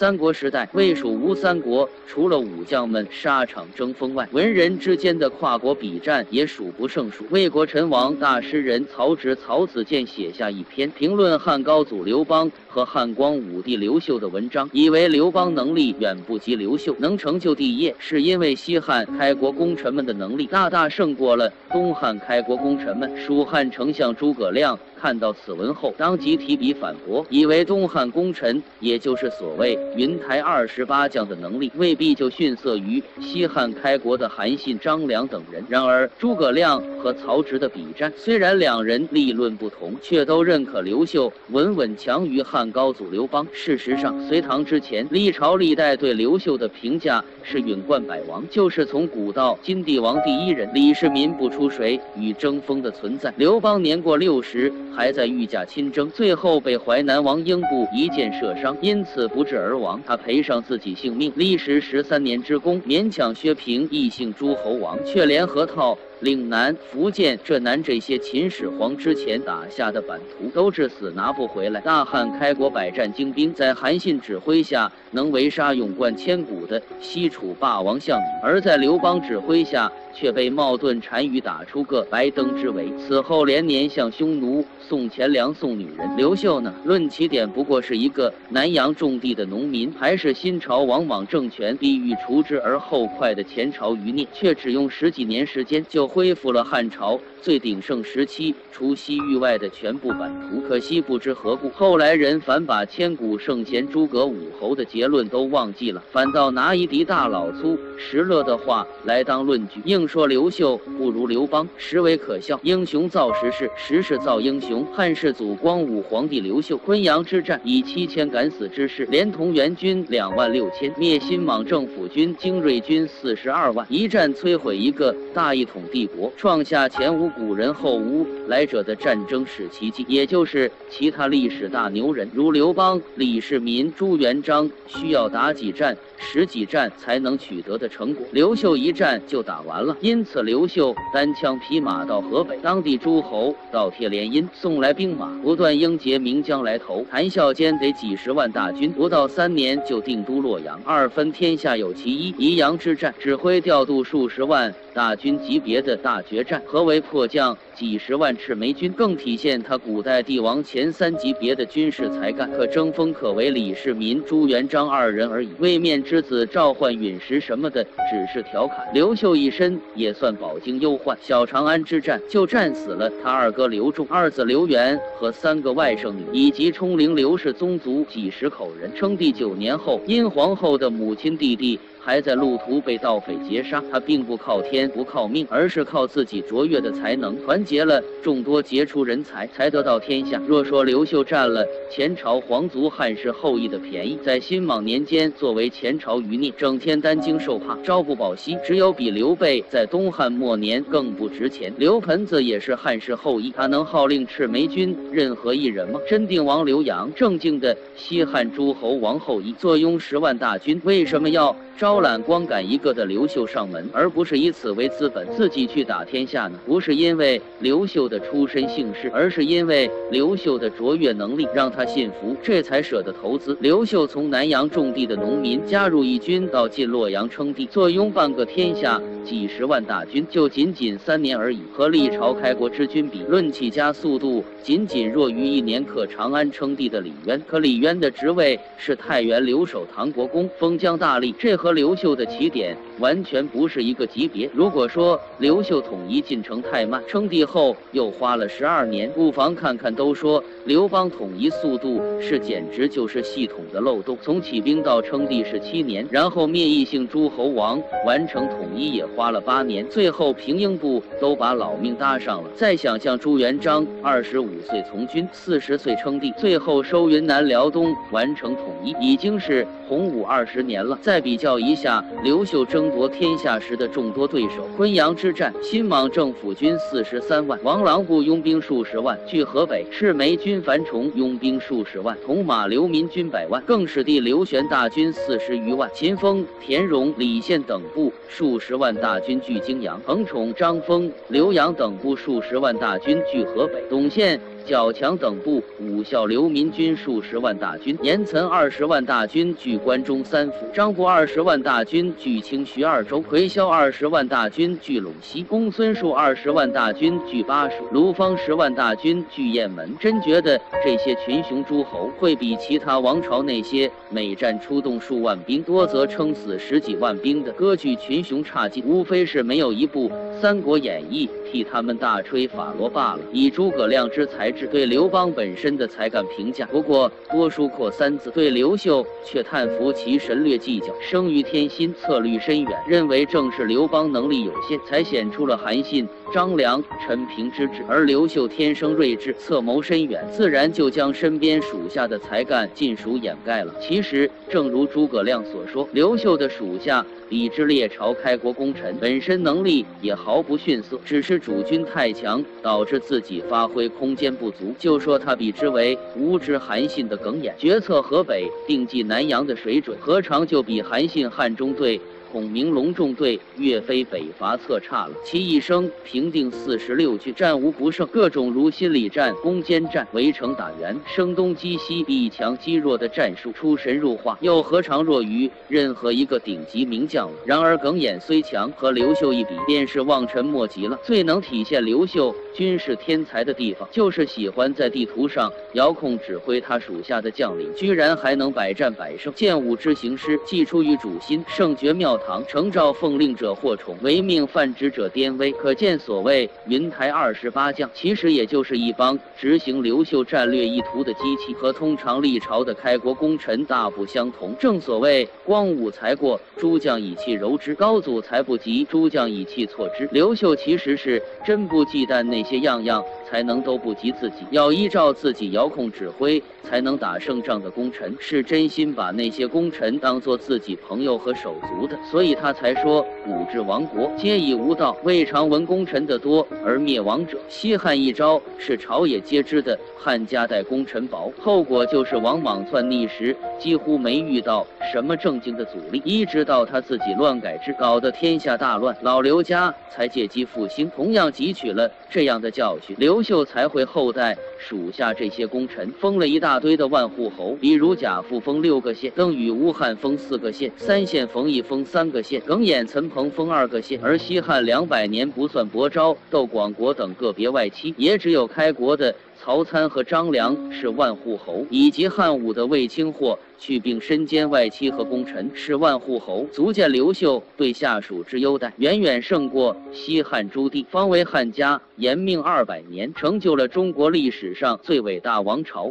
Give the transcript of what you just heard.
三国时代，魏蜀吴三国除了武将们沙场争锋外，文人之间的跨国比战也数不胜数。魏国陈王大诗人曹植、曹子建写下一篇评论汉高祖刘邦和汉光武帝刘秀的文章，以为刘邦能力远不及刘秀，能成就帝业，是因为西汉开国功臣们的能力大大胜过了东汉开国功臣们。蜀汉丞相诸葛亮。看到此文后，当即提笔反驳，以为东汉功臣，也就是所谓云台二十八将的能力，未必就逊色于西汉开国的韩信、张良等人。然而，诸葛亮和曹植的比战，虽然两人立论不同，却都认可刘秀稳稳强于汉高祖刘邦。事实上，隋唐之前，历朝历代对刘秀的评价是允冠百王，就是从古到今帝王第一人，李世民不出水与争锋的存在。刘邦年过六十。还在御驾亲征，最后被淮南王英布一箭射伤，因此不治而亡。他赔上自己性命，历时十三年之功，勉强削平异姓诸侯王，却联合套。岭南、福建、浙南这些秦始皇之前打下的版图都至死拿不回来。大汉开国百战精兵，在韩信指挥下能围杀勇冠千古的西楚霸王项羽，而在刘邦指挥下却被冒顿单于打出个白登之围。此后连年向匈奴送钱粮、送女人。刘秀呢？论起点，不过是一个南阳种地的农民，还是新朝王莽政权必欲除之而后快的前朝余孽，却只用十几年时间就。恢复了汉朝最鼎盛时期，除西域外的全部版图。可惜不知何故，后来人反把千古圣贤诸葛武侯的结论都忘记了，反倒拿一敌大老粗石勒的话来当论据，硬说刘秀不如刘邦，实为可笑。英雄造时势，时势造英雄。汉世祖光武皇帝刘秀，昆阳之战以七千敢死之士，连同援军两万六千，灭新莽政府军精锐军四十二万，一战摧毁一个大一统帝。帝国创下前无古人后无来者的战争史奇迹，也就是其他历史大牛人如刘邦、李世民、朱元璋需要打几战。十几战才能取得的成果，刘秀一战就打完了。因此，刘秀单枪匹马到河北，当地诸侯倒贴连姻，送来兵马，不断应节名将来投。谈笑间得几十万大军，不到三年就定都洛阳。二分天下有其一，宜阳之战，指挥调度数十万大军级别的大决战。何为迫将？几十万赤眉军更体现他古代帝王前三级别的军事才干，可争锋可为李世民、朱元璋二人而已。位面之子召唤陨石什么的，只是调侃。刘秀一身也算饱经忧患，小长安之战就战死了他二哥刘仲、二子刘元和三个外甥女，以及冲陵刘氏宗族几十口人。称帝九年后，因皇后的母亲弟弟。还在路途被盗匪劫杀，他并不靠天不靠命，而是靠自己卓越的才能，团结了众多杰出人才，才得到天下。若说刘秀占了前朝皇族汉室后裔的便宜，在新莽年间作为前朝余孽，整天担惊受怕，朝不保夕，只有比刘备在东汉末年更不值钱。刘盆子也是汉室后裔，他能号令赤眉军任何一人吗？真定王刘阳，正经的西汉诸侯王后裔，坐拥十万大军，为什么要？招招揽光杆一个的刘秀上门，而不是以此为资本自己去打天下呢？不是因为刘秀的出身姓氏，而是因为刘秀的卓越能力让他信服，这才舍得投资。刘秀从南阳种地的农民加入义军，到进洛阳称帝，坐拥半个天下。几十万大军就仅仅三年而已，和历朝开国之君比，论起家速度，仅仅弱于一年克长安称帝的李渊。可李渊的职位是太原留守唐国公，封疆大吏，这和刘秀的起点完全不是一个级别。如果说刘秀统一进程太慢，称帝后又花了十二年，不妨看看都说刘邦统一速度是简直就是系统的漏洞。从起兵到称帝是七年，然后灭异姓诸侯王，完成统一也。花了八年，最后平英部都把老命搭上了。再想象朱元璋二十五岁从军，四十岁称帝，最后收云南辽东，完成统一，已经是洪武二十年了。再比较一一下刘秀争夺天下时的众多对手：昆阳之战，新莽政府军四十三万，王郎部拥兵数十万；据河北赤眉军樊崇拥兵数十万，铜马流民军百万，更是弟刘玄大军四十余万，秦风、田荣、李宪等部数十万。大军据泾阳，彭宠、张丰、刘阳等部数十万大军据河北，董宪。小强等部武校流民军数十万大军，严岑二十万大军据关中三府，张布二十万大军据清徐二州，奎霄二十万大军据陇西，公孙述二十万大军据巴蜀，卢方十万大军据雁门。真觉得这些群雄诸侯会比其他王朝那些每战出动数万兵，多则撑死十几万兵的割据群雄差劲？无非是没有一部《三国演义》。替他们大吹法罗罢了。以诸葛亮之才智，对刘邦本身的才干评价，不过多书阔三字。对刘秀却叹服其神略计较，生于天心，策虑深远。认为正是刘邦能力有限，才显出了韩信、张良、陈平之智，而刘秀天生睿智，策谋深远，自然就将身边属下的才干尽数掩盖了。其实，正如诸葛亮所说，刘秀的属下。比之列朝开国功臣，本身能力也毫不逊色，只是主君太强，导致自己发挥空间不足。就说他比之为无知韩信的梗眼，决策河北、定计南阳的水准，何尝就比韩信汉中队？孔明隆重对岳飞北伐策差了，其一生平定四十六郡，战无不胜，各种如心理战、攻坚战、围城打援、声东击西、以强击弱的战术出神入化，又何尝弱于任何一个顶级名将了？然而耿眼虽强，和刘秀一比，便是望尘莫及了。最能体现刘秀军事天才的地方，就是喜欢在地图上遥控指挥他属下的将领，居然还能百战百胜。剑舞之行师，既出于主心，胜绝妙。唐承诏奉令者获宠，违命犯旨者颠威。可见所谓云台二十八将，其实也就是一帮执行刘秀战略意图的机器，和通常历朝的开国功臣大不相同。正所谓光武才过，诸将以气柔之；高祖才不及，诸将以气挫之。刘秀其实是真不忌惮那些样样。才能都不及自己，要依照自己遥控指挥才能打胜仗的功臣，是真心把那些功臣当做自己朋友和手足的，所以他才说古之亡国皆以无道，未尝闻功臣的多而灭亡者。西汉一朝是朝野皆知的汉家代功臣薄，后果就是王莽篡逆时几乎没遇到什么正经的阻力，一直到他自己乱改制，搞得天下大乱，老刘家才借机复兴，同样汲取了这样的教训。刘。刘秀才会后代属下这些功臣，封了一大堆的万户侯，比如贾复封六个县，邓禹、乌汉封四个县，三县冯异封三个县，耿眼、岑彭封二个县。而西汉两百年不算伯昭、窦广国等个别外戚，也只有开国的。曹参和张良是万户侯，以及汉武的卫青或去并身兼外戚和功臣是万户侯，足见刘秀对下属之优待远远胜过西汉诸帝，方为汉家延命二百年，成就了中国历史上最伟大王朝。